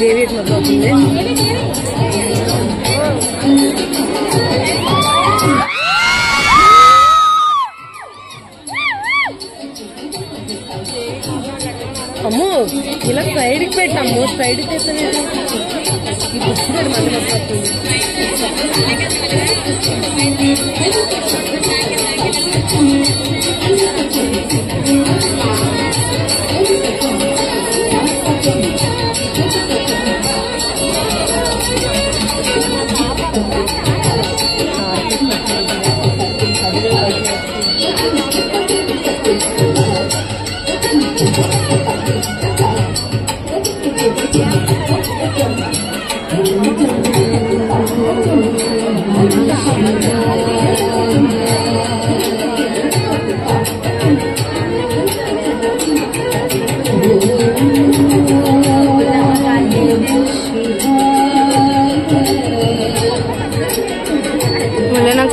దేవి ఎట్లా అమ్మో ఇలా సైడ్కి పెట్టాము సైడ్కి పెట్టలేదు ఈ పుస్తకాలు మళ్ళీ వస్తుంది Wala nang.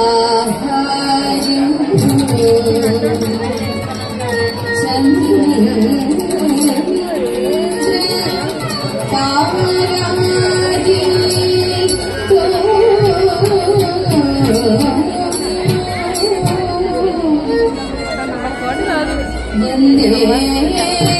Hãy không bỏ lỡ những video hấp dẫn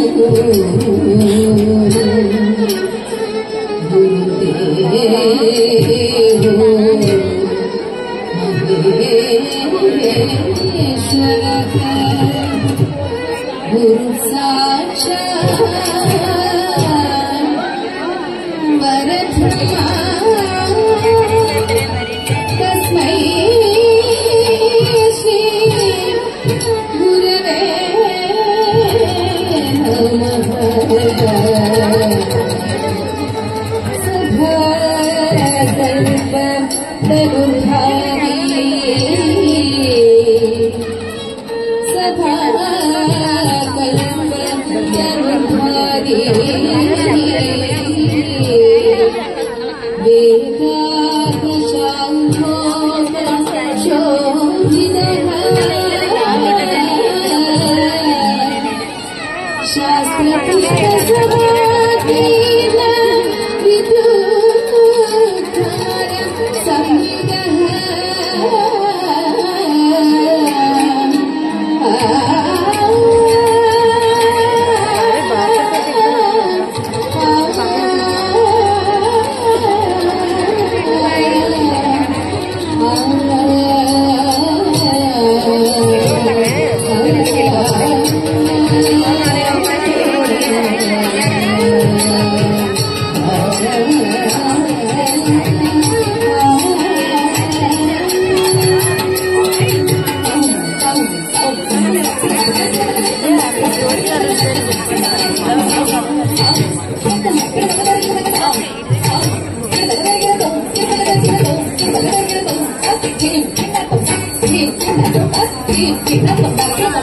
Hare Thank you. Keep up the battle.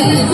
You.